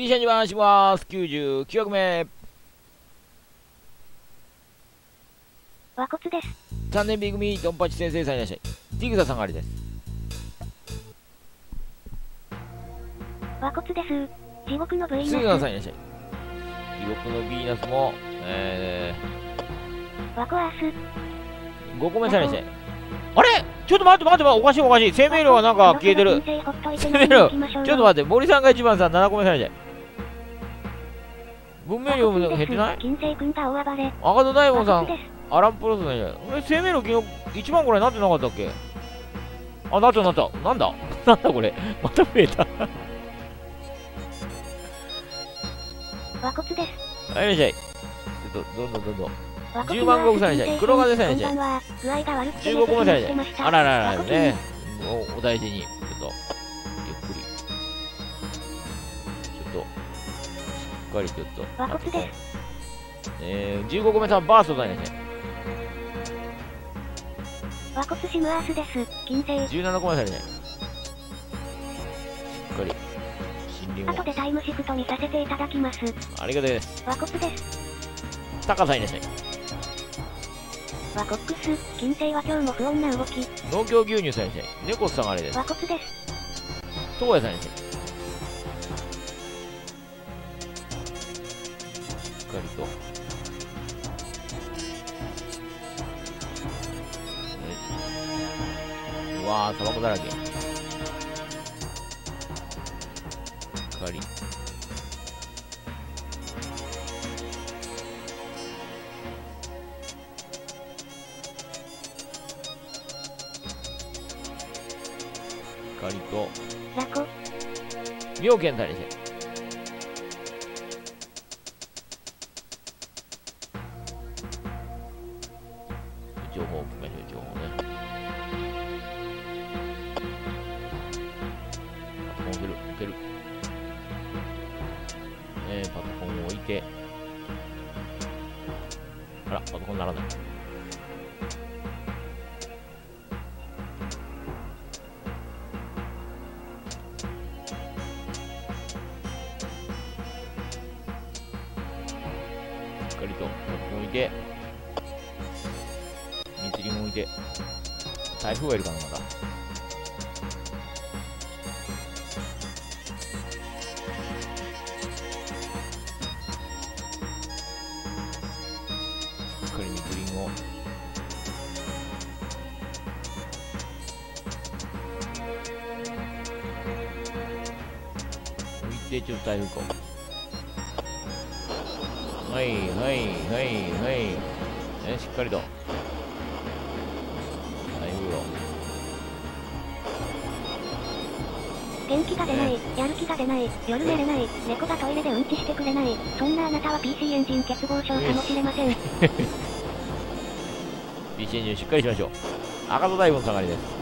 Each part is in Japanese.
B 社に回します。99曲目。和骨です。3年 B 組、ドンパチ先生さんいらっしゃい。ティグサさんがありです。和骨です。地獄の部員スーです。ガンさんいらっしゃい。地獄のビーナスも、え和コアース。ー、5個目さんいらっしゃい。あれ？ちょっと待って待って待って、おかしいおかしい。生命量がなんか消えてる。生命量ちょっと待って、森さんが一番さ、7個目さんいらっしゃい。文明量も減ってない？金星君が大暴れ。赤戸大門さん。アランプロスさんいらっしゃい。え生命量昨日1万ぐらいなってなかったっけ？あ、なったなった。なんだ？なんだこれ？また増えた。和骨です。はい、いらっしゃい。ちょっと、どんどんどんどん。和骨10万石さんいらっしゃい黒金さんいらっしゃいこんばんは。具合が悪くて15個目さんいらっしゃいあららら和骨ね。おお大事に、かりちょっと。和骨です。えー、15個目さん、バーストさんいらっしゃい。和骨シムアースです。金星。17個目さんいらっしっかり、森林を。後でタイムシフトにさせていただきます。ありがたいです。和骨です。タカさんいらっしゃい。和コックス。金星は今日も不穏な動き。農協牛乳さんいらっしゃい。ネコスさんがあれです。和骨です。トウヤさと。うわー、砂漠だらけ。かり。しっかりと。ラコ。妙見さんいらっしゃかな、まだ。しっかり密林を。置いて、ちょっと台風か。はいはいはいはい。ね、しっかりと。気が出ない、やる気が出ない、夜寝れない、猫がトイレでうんちしてくれない、そんなあなたは PC エンジン欠乏症かもしれません。PC エンジンしっかりしましょう。赤戸大門下がりです。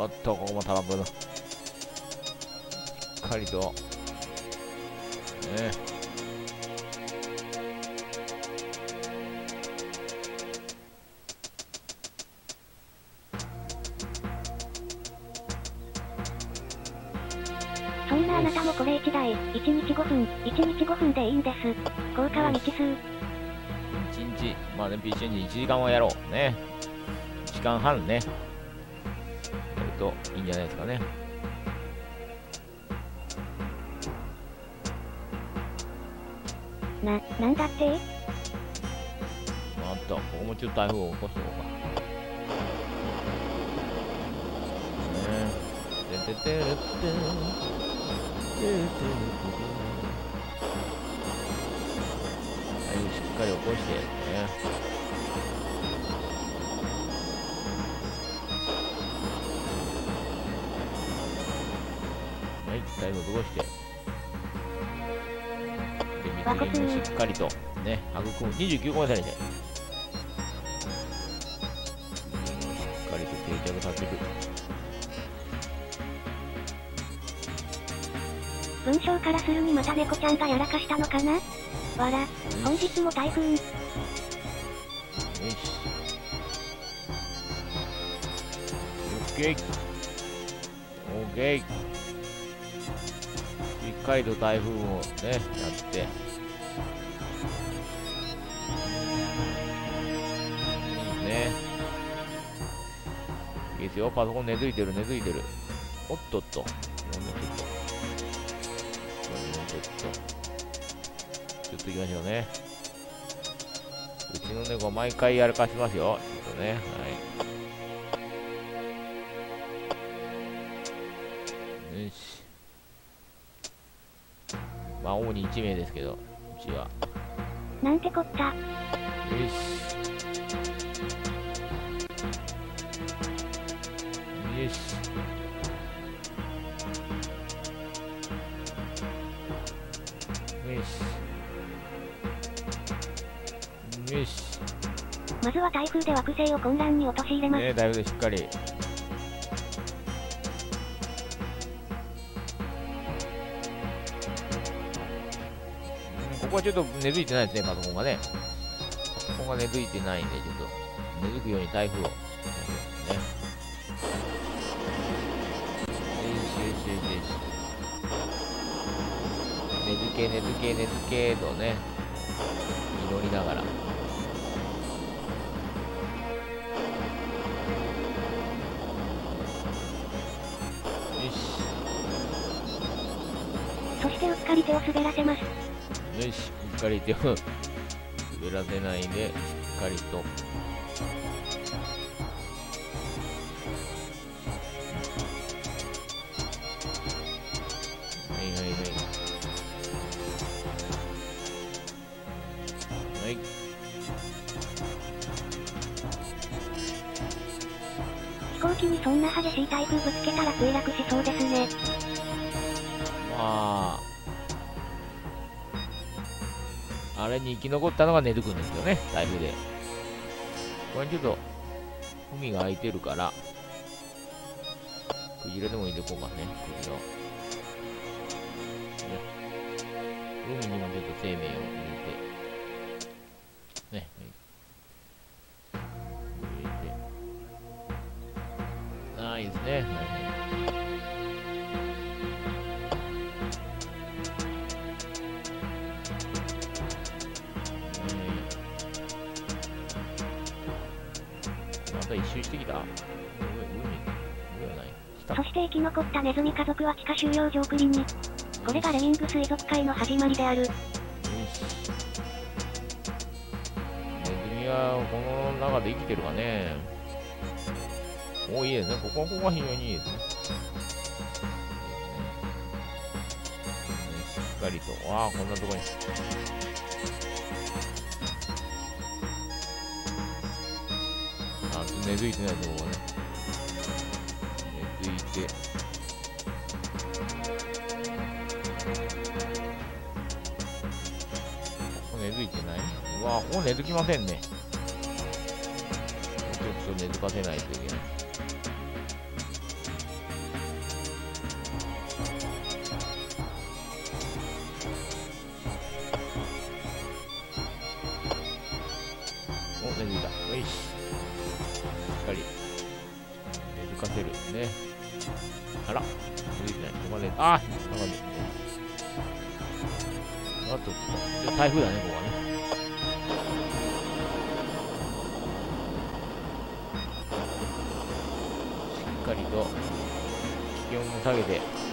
おっと、ここもタランプの。しっかりと。ね。そんなあなたもこれ1台、1日5分、1日5分でいいんです。効果は未知数。1日、まあね、PC エンジン1時間はやろう。ね。1時間半ね。といいんじゃないですかね。な、なんだって？あっと、ここもちょっと台風を起こしておこうか。ねてててれってしっかり起こして、ね。はい、台風を起こして。で、水にもしっかりと、ね、育む。29個目されて。しっかりと定着させる。文章からするにまた猫ちゃんがやらかしたのかな？わら。本日も台風よし。オッケー。オッケー。しっかりと台風をね、やって。いいですね。いいですよ。パソコン根付いてる、根付いてる。おっとっと。もうちょっと。もうちょっと。ちょっと行きましょうね。うちの猫は毎回やらかしますよ。ちょっとね。はい。主に1名ですけど、うちは。なんてこった。よし。よし。よし。よし。まずは台風で惑星を混乱に陥れます。ねだいぶしっかり。ここはちょっと根付いてないですね、パソコンがね。パソコンが根付いてないんで、ちょっと根付くように台風を。ね。よしよしよしよし。根付け、根付け、根付けとね、祈りながら。よし。そしてうっかり手を滑らせます。よし、っかり手を滑らせないで、しっかりと。はいはいはい。はい。飛行機にそんな激しい台風ぶつけたら墜落しそうですね。れに生き残ったのがネル君ですよね、台風で。これちょっと、海が空いてるから、クジラでも入れてこうかね、クジラ。ね。海にもちょっと生命を入れて、ね、はい入れて。ああ、いいですね。はい生き残ったネズミ家族は地下収容所送りに。これがレミング水族館の始まりである。ネズミはこの中で生きてるかね。おいいですね。ここここが非常にいいですね。ねしっかりと。わあ、こんなとこに。あ、根付いてないとこがね。って。ここ根付いてないうわここ根付きませんね。ちょっと根付かせないといけない。台風だね、ここはね。しっかりと気温を下げて。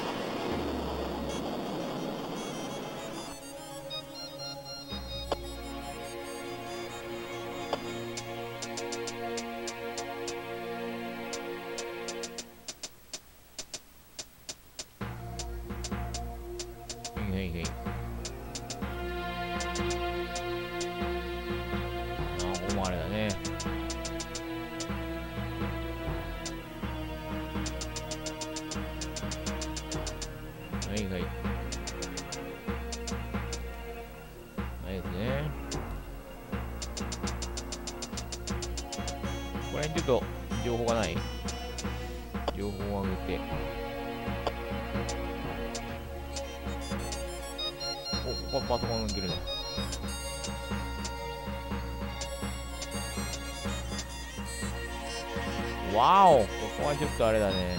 わおここはちょっとあれだね。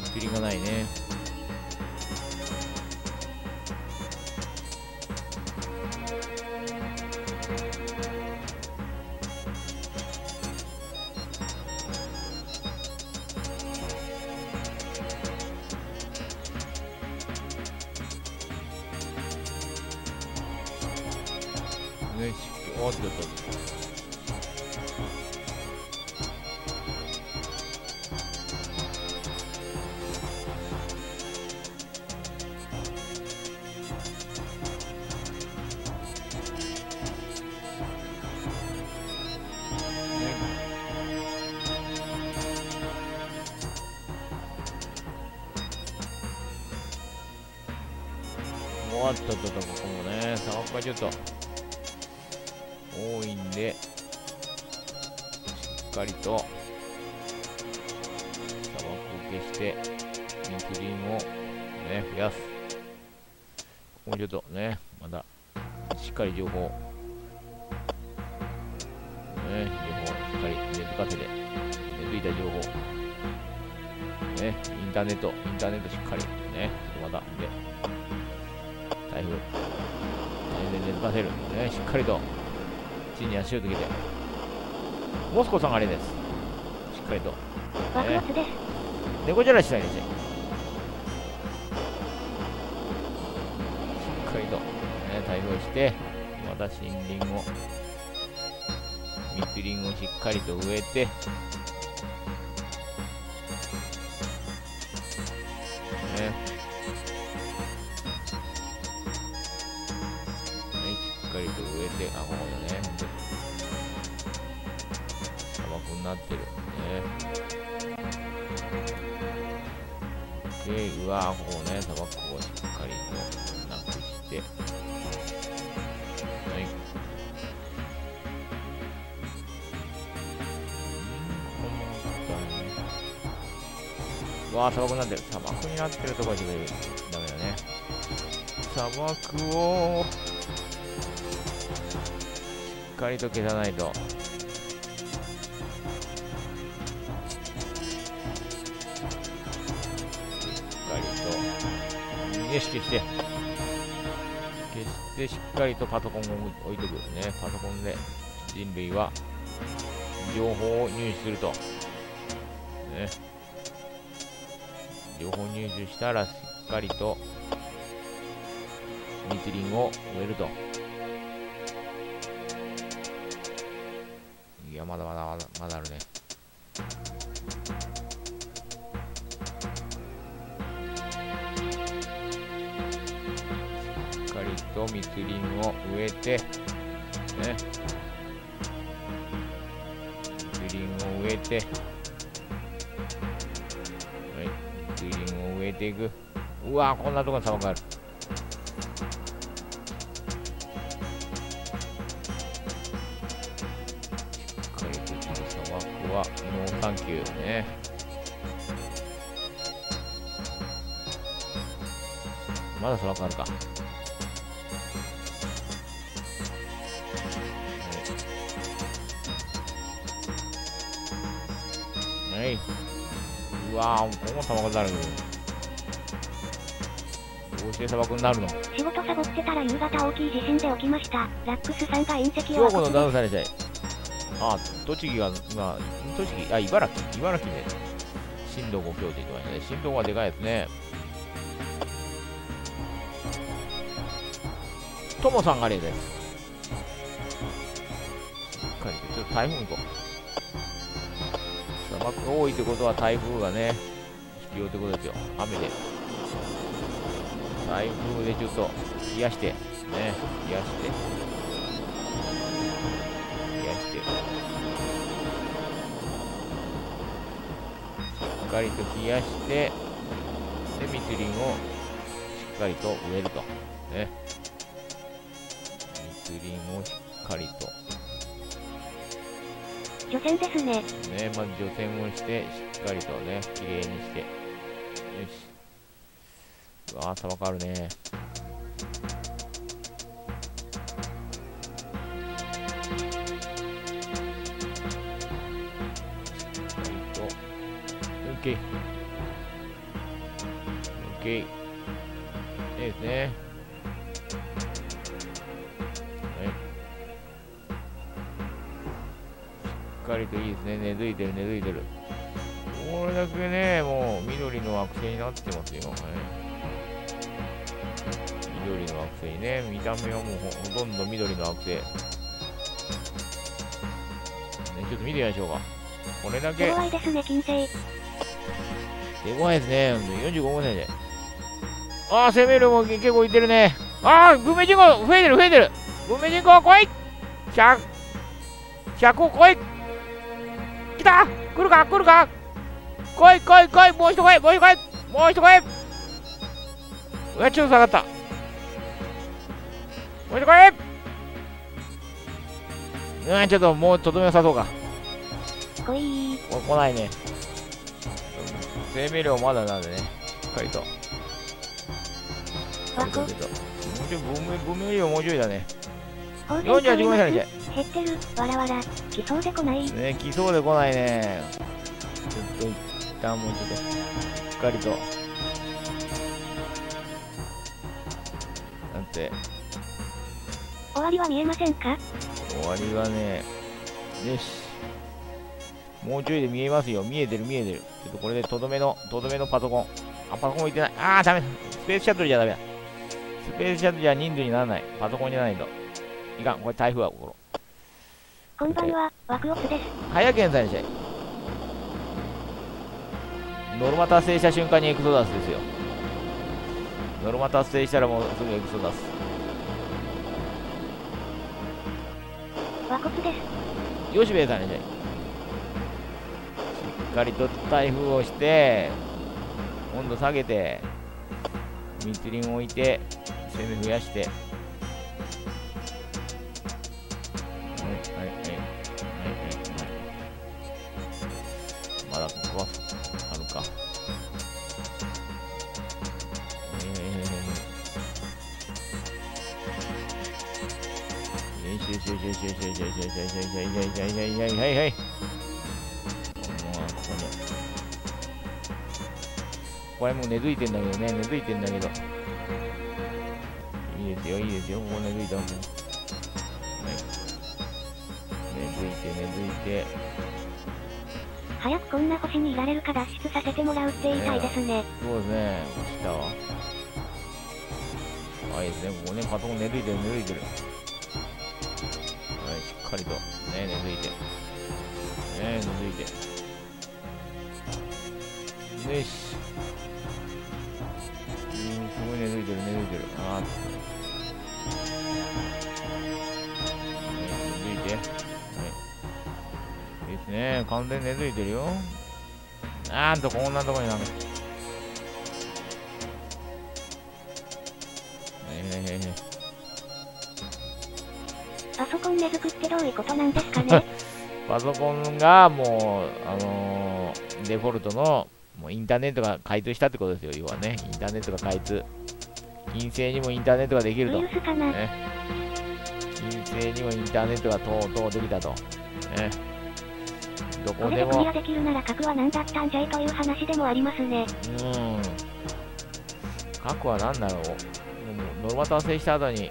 ゆっくりがない。ね、ここもね、砂漠がちょっと多いんで、しっかりと砂漠を消して、密林をね、増やす。ここもちょっとね、まだしっかり情報、ね、情報をしっかり根付かせて、根付いた情報、ね、インターネット、インターネットしっかり、ね、また、で、全然根付かせる、ね、しっかりと、地に足をつけて、モスコさんがあれです。しっかりと、爆発です。猫じゃらしないでしょ。しっかりと、ね、対応して、また森林を、密林をしっかりと植えて、ね、なってる。ね。で、うわここね、砂漠をしっかりとなくして、はい。うん、こんなことだね。うわ砂漠になってる。砂漠になってるとこはちょっとダメだね。砂漠を、しっかりと消さないと。りと、よし、消して。消して、しっかりとパソコンを置いておくるね。パソコンで人類は情報を入手すると。ね。情報入手したらしっかりと密林を植えると。いや、まだまだまだまだあるね。と密林を植えて、ね。密林を植えて、はい、密林を植えていく。うわこんなとこに砂漠がある。しっかりとちょっと砂漠はノーサンキューね。まだ砂漠あるか。はい。はい。うわぁ、ここも砂漠になる。どうして砂漠になるの？仕事サボってたら夕方大きい地震で起きました。ラックスさんが隕石を兵庫のダウンされちゃい。あ、栃木が、今、栃木、あ、茨城、茨城で、震度5強って言ってましたね。震度がでかいですね。ともさんが例です。しっかりと、ちょっと台風行こう。砂漠が多いってことは台風がね、必要ってことですよ。雨で。台風でちょっと冷やして、ね、冷やして、冷やして、しっかりと冷やして、で、密林をしっかりと植えると。ね。密林をしっかりと。除染ですね。ね、まず除染をして、しっかりとね、きれいにして。よし。うわぁ、砂かるね。OK。OK。いいですね。かりといいですね。根付いてる、根付いてる。これだけね、もう緑の惑星になってますよ。は、緑の惑星ね。見た目はもうほとんど緑の惑星。ね、ちょっと見てみましょうか。これだけ。手強いですね、金星。手強いですね。45号線で。ああ、攻めるも結構いってるね。ああ、グメ人口増えてる、増えてる。文明人口来い !100、100を超え来た。来るか？来るか？来い来い来い。もう一来い。もう一来い。もう一来い。うわちょっと下がった。もう一来い。うわちょっともうとどめを刺そうか。来い。これ来ないね。生命量まだなんでね。しっかりとあっもうちょい文明量もうちょいだね。48号車に減ってるわらわら来そうで来ない？ね来そうで来ないね。ちょっと一旦もうちょっとしっかりと。なんて。終わりは見えませんか？終わりはねよし。もうちょいで見えますよ。見えてる見えてる。ちょっとこれでとどめのとどめのパソコン。あパソコン置いてない。ああダメスペースシャトルじゃダメだ。スペースシャトルじゃ人数にならない。パソコンじゃないと。いかん、これ台風はここ。こんばんは、ワクオスです。早現在にしい。ノルマ達成した瞬間にエクソダスですよ。ノルマ達成したらもうすぐエクソダス。和骨です。よしべえさんにしい。しっかりと台風をして、温度下げて、密林を置いて、攻め増やして。いよしよしよしよしよしよしよしよしよしよしはいはいもうここにこれもう根付いてんだけどね根付いてんだけどいいですよいいですよここ根付いたんだよ根付いて根付いて早くこんな星にいられるか脱出させてもらうって言いたいですねそうですね来たわあいいですねここね片方根付いてる根付いてるしっかりと、ね、根付いて。ね、根付いて。よし。うん、すごい根付いてる、根付いてる。あー、根付いて。はい。いいですね、完全に根付いてるよ。あーんと、こんなとこになんか。えへへへパソコン根付くってどういうことなんですかね？パソコンがもう、あのーデフォルトのもうインターネットが開通したってことですよ、要はね。インターネットが開通。金星にもインターネットができるとね金星にもインターネットがとうとうできたと。ね。どこでもこれでクリアできるなら核は何だったんじゃいという話でもありますね。うん。核は何だろう。もうノルマ達成した後に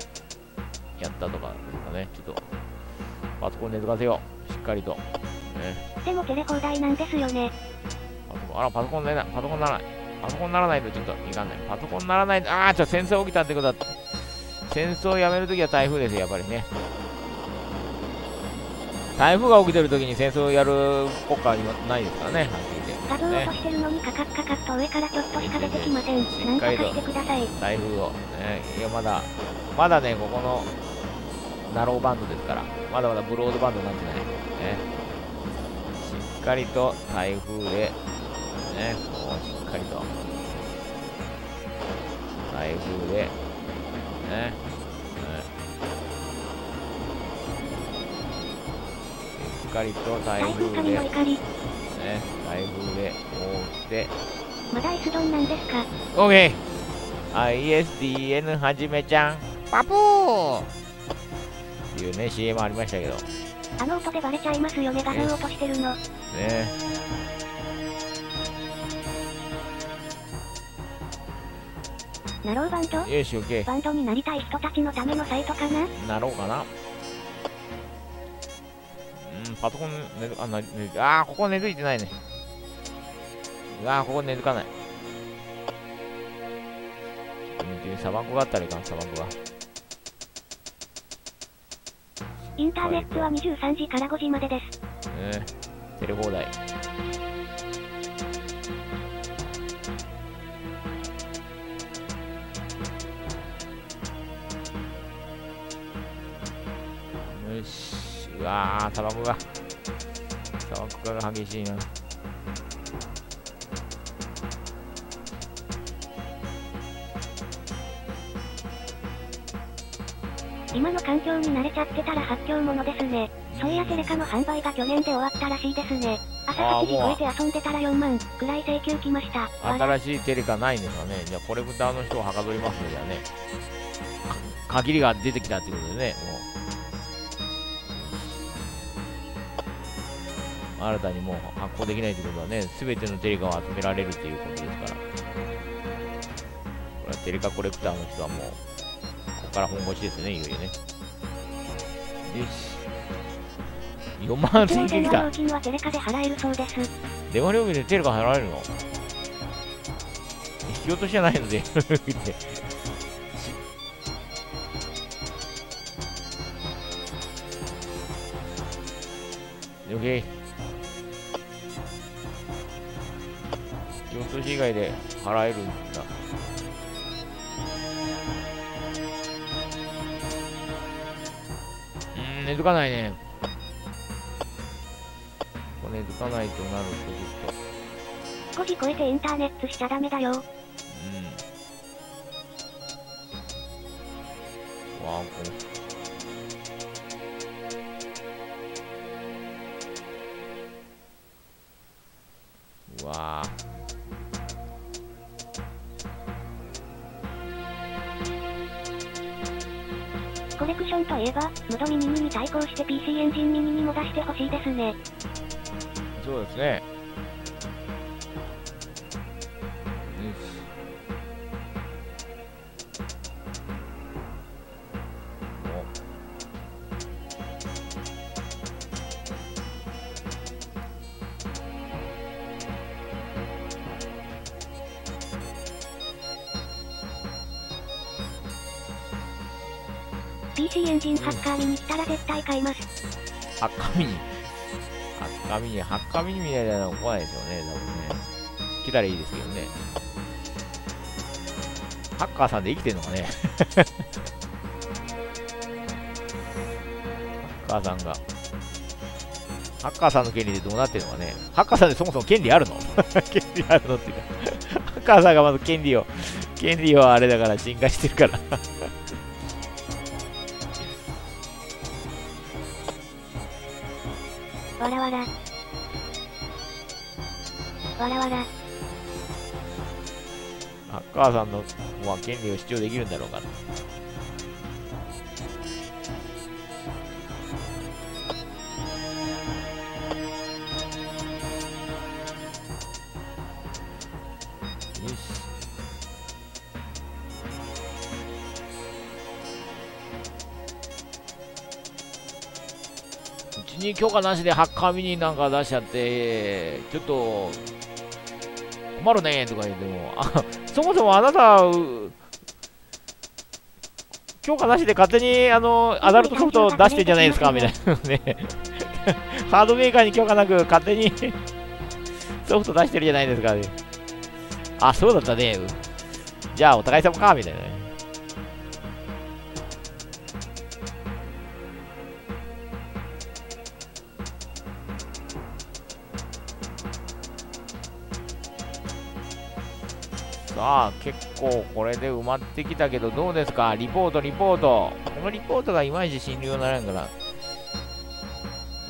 やったとかね。ちょっと、パソコン根付かせよう。しっかりと。ね。でもテレ放題なんですよね。パソコン、あら、パソコンねな、パソコンならない。パソコンならないとちょっといかんない。パソコンならないと、あー、ちょ、戦争起きたってことだ。戦争をやめるときは台風ですよ、やっぱりね。台風が起きてるときに戦争をやる国家は今ないですからね、はっきり言って。画像をね落としてるのにカカッカカッと上からちょっとしか出てきません。なんとかしてください。台風を、ね、いやまだまだねここのナローバンドですからまだまだブロードバンドになってないね。しっかりと台風でねこうしっかりと。台風でね。ねしっかりと台台風風でね。台風で覆って。まだ S ドンなんですか？OK ISDN はじめちゃん。パプーっていうね CM ありましたけど。あの音でバレちゃいますよね、画像落としてるの。ね。ナローバンドよし OK バンドになりたい人たちのためのサイトかな？なろうかな。うんパソコン寝るあな寝るあーここ寝づいてないね。うわーここ寝るかない。砂漠があったらいかん砂漠がインターネットは23時から5時までです。ねテレ放題。よし。うわー砂漠が。砂漠が激しいな今の環境に慣れちゃってたら発狂ものですね。そういやセレカの販売が去年で終わったらしいですね。朝8時超えて遊んでたら4万くらい請求来ました。新しいテレカないんですかね。じゃあコレクターの人をはかどりますね。じゃあね。か限りが出てきたってことでね。もう。新たにもう発行できないってことはね全てのテレカを集められるっていうことですから。これはテレカコレクターの人はもうから本腰ですねいよいよねよし4万一応請求来た料金はテレカで払えるそうです。電話料金でテレカ払えるの？引き落としじゃないので、って。オッケー。引き落とし以外で払えるんだ。うーん、根付かないね。これ根付かないとなるとちょっと。5時超えてインターネットしちゃダメだよ。うん。わあ、こクションといえば、ムドミニムに対抗して PC エンジンミニにも出してほしいですね。そうですね。たら絶対買います。ハッカミニ。ハッカミニ、ハッカミニみたいなの来ないですよね、多分ね。来たらいいですけどね。ハッカーさんで生きてんのかね。ハッカーさんが。ハッカーさんの権利でどうなってるのかね。ハッカーさんでそもそも権利あるの？権利あるのっていうか。ハッカーさんがまず権利を、権利をあれだから侵害してるから。わらわら。わらわら。ハッカーさんの、まあ、権利を主張できるんだろうかな。許可なしでハッカーミニなんか出しちゃって、ちょっと、困るねとか言っても、あ そもそもあなた、許可なしで勝手にあのアダルトソフト出してんじゃないですかみたいなね。ハードメーカーに許可なく勝手に ソフト出してるじゃないですか、ね。あ、そうだったね。じゃあお互い様かみたいなね。さあ、結構これで埋まってきたけど、どうですか？リポート、リポート。このリポートがいまいち信用ならんから。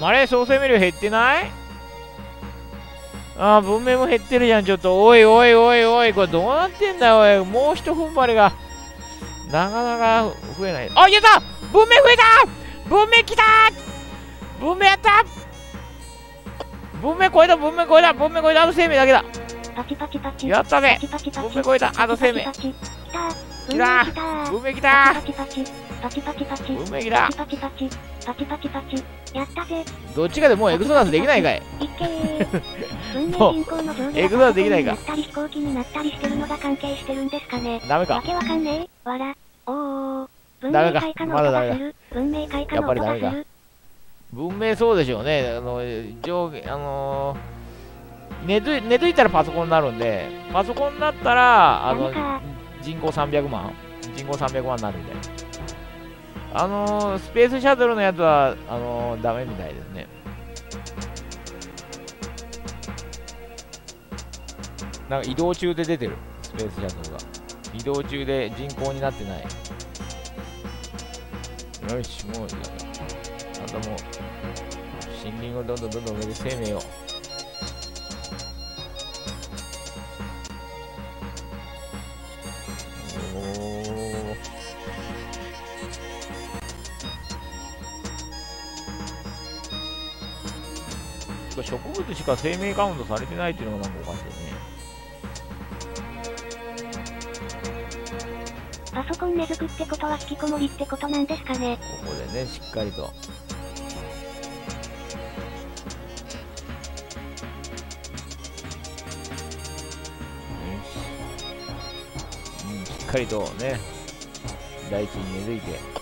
あれ創生メリュ減ってない？あー文明も減ってるじゃん。ちょっとおいおいおいおいこれどうなってんだよおい。もう一踏ん張りが。なかなか増えない。あやった！文明増えた！文明来た！文明やった！文明超えた文明超えた！文明超えた！あと生命だけだ。やったねパチパチパチ。文明超えたあと生命パチパチ来た。文明来たパチパチパチパチパチ。文明来たパチパチパチパチパチ。やったぜ。どっちかでもうエクソダスできないかい もうエクソダスできないかなったり飛行機になったりしてるのが関係してるんですかね。ダメかわけわかんねえ。わら。おー。文ダメか明開花のまだダメだ音がする。文明開花のやっぱりダメか音がする。文明そうでしょうね。あの、上下、あのー、寝ず寝ついたらパソコンになるんで、パソコンになったら、あの人口300万人口300万になるみたいな。あのー、スペースシャトルのやつは、あのー、ダメみたいですね。なんか移動中で出てる、スペースシャトルが。移動中で人口になってない。よし、もう、あともう、森林をどんどんどんどん上で生命を。植物しか生命カウントされてないっていうのがなんかおかしいね。パソコン根付くってことは引きこもりってことなんですかね。ここでね、しっかりと。よしうん、しっかりとね、大地に根付いて。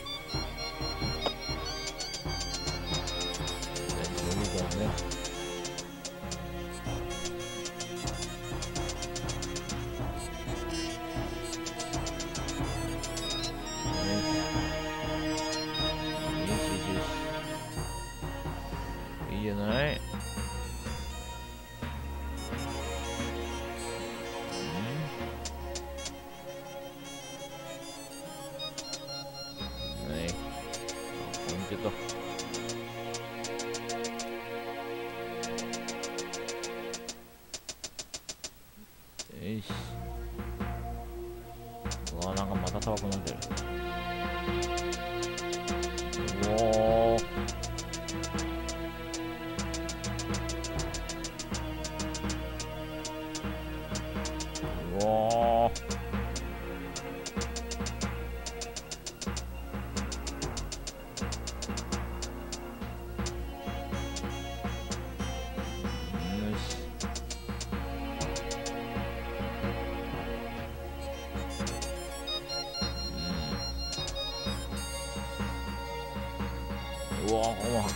うんうわーこのし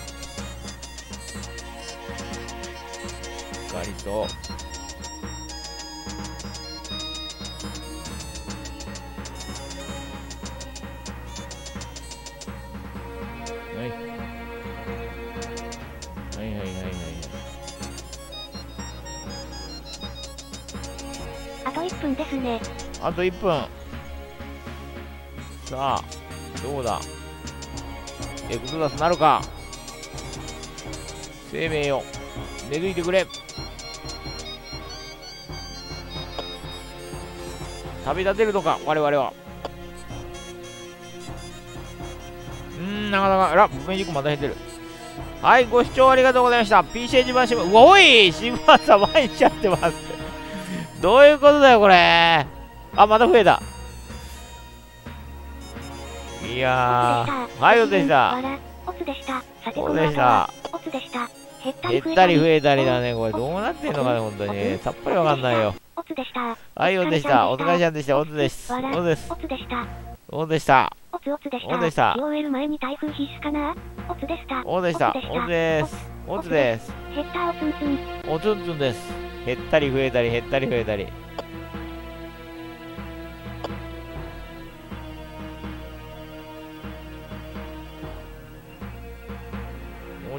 っかりとはいはいはいはいはいはいあと1分ですね。あと1分さあどうだ？エクソダスなるか。生命よ根付いてくれ。旅立てるのか我々は。うんなかなか。あら文明軸また減ってる。はいご視聴ありがとうございました。PC 自慢しまうわおいシバーサ前にしちゃってますどういうことだよこれ。あまた増えた。いやーはいおつでした。わら。おつでした。さておこつでした。おつでした。減った減り増えったりだねこれ。どうなってんのかね本当に。さっぱりわかんないよ。でした。はいおつでした。お疲れちゃんでした。おつですわらおつですおつでした。おつでした。おつおつでした。おつでした。終える前に台風必須かなおつでした。おつでした。おつですおつです減った。おつんつん。おつんつんです減った。り増えた。り減った。り増えた。り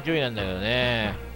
もうちょいなんだけどね。